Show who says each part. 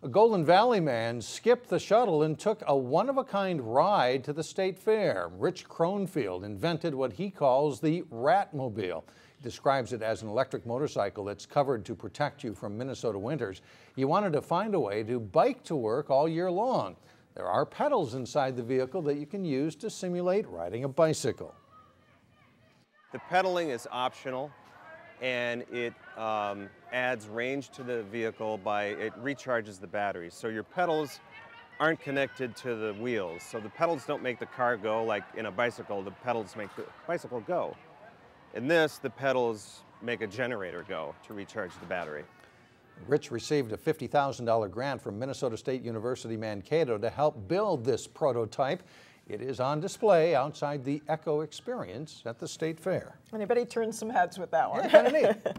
Speaker 1: A Golden Valley man skipped the shuttle and took a one-of-a-kind ride to the state fair. Rich Kronfeld invented what he calls the Rahtmobile. He describes it as an electric motorcycle that's covered to protect you from Minnesota winters. He wanted to find a way to bike to work all year long. There are pedals inside the vehicle that you can use to simulate riding a bicycle.
Speaker 2: The pedaling is optional and it um, adds range to the vehicle by, it recharges the batteries. So your pedals aren't connected to the wheels. So the pedals don't make the car go like in a bicycle, the pedals make the bicycle go. In this, the pedals make a generator go to recharge the battery.
Speaker 1: Rich received a $50,000 grant from Minnesota State University Mankato to help build this prototype. It is on display outside the Eco Experience at the State Fair.
Speaker 3: Anybody turn some heads with that one.
Speaker 1: Yeah, kind of neat.